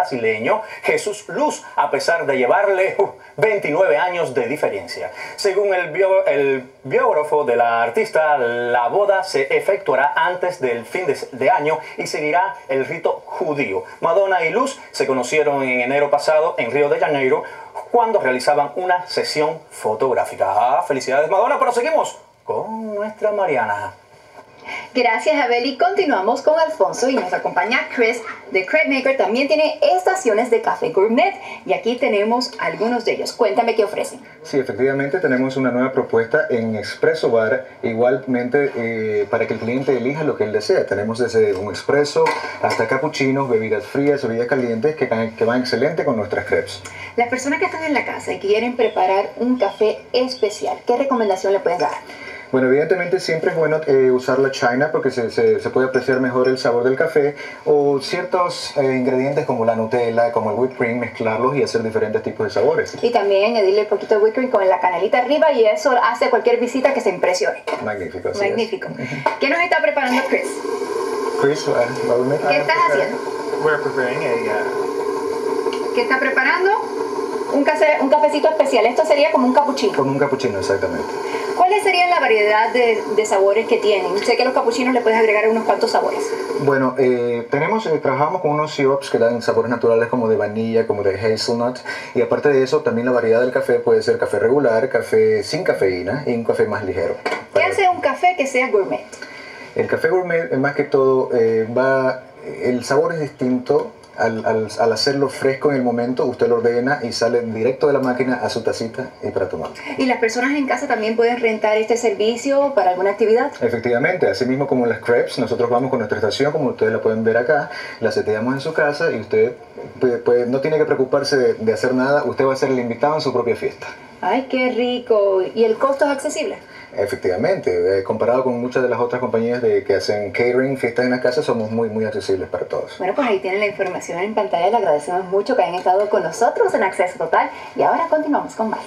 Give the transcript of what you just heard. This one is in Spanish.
brasileño Jesús Luz, a pesar de llevarle 29 uh, años de diferencia. Según el, biógrafo de la artista, la boda se efectuará antes del fin de, año y seguirá el rito judío. Madonna y Luz se conocieron en enero pasado en Río de Janeiro cuando realizaban una sesión fotográfica. Ah, felicidades Madonna, pero seguimos con nuestra Mariana. Gracias, Abel. Y continuamos con Alfonso y nos acompaña Chris de Maker. También tiene estaciones de café gourmet y aquí tenemos algunos de ellos. Cuéntame qué ofrecen. Sí, efectivamente tenemos una nueva propuesta en Expreso Bar, igualmente eh, para que el cliente elija lo que él desea. Tenemos desde un expreso hasta capuchinos, bebidas frías, bebidas calientes que, que van excelente con nuestras crepes. Las personas que están en la casa y quieren preparar un café especial, ¿qué recomendación le puedes dar? Bueno, evidentemente siempre es bueno eh, usar la china porque se, se, puede apreciar mejor el sabor del café o ciertos eh, ingredientes como la Nutella, como el whipped cream, mezclarlos y hacer diferentes tipos de sabores. Y también añadirle un poquito de whipped cream con la canelita arriba y eso hace cualquier visita que se impresione. Magnífico. Magnífico. ¿Qué nos está preparando Chris? Chris, uh, ¿qué estás haciendo? We're preparing a, uh... ¿Qué está preparando? Un, café, un cafecito especial. Esto sería como un cappuccino. Como un cappuccino, exactamente. ¿Cuáles serían la variedad de, de, sabores que tienen? Sé que a los capuchinos le puedes agregar unos cuantos sabores. Bueno, eh, tenemos, eh, trabajamos con unos syrups que dan sabores naturales como de vainilla, como de hazelnut. Y aparte de eso, también la variedad del café puede ser café regular, café sin cafeína y un café más ligero. ¿Qué hace un café que sea gourmet? El café gourmet, más que todo, eh, va, el sabor es distinto al, al, hacerlo fresco en el momento, usted lo ordena y sale directo de la máquina a su tacita y para tomar. ¿Y las personas en casa también pueden rentar este servicio para alguna actividad? Efectivamente, así mismo como las crepes, nosotros vamos con nuestra estación, como ustedes la pueden ver acá, la seteamos en su casa y usted no tiene que preocuparse de, de hacer nada, usted va a ser el invitado en su propia fiesta. Ay, qué rico. ¿Y el costo es accesible? Efectivamente, eh, comparado con muchas de las otras compañías de, que hacen catering, fiestas en la casa, somos muy, muy accesibles para todos. Bueno, pues ahí tienen la información en pantalla. Le agradecemos mucho que hayan estado con nosotros en Acceso Total. Y ahora continuamos con más.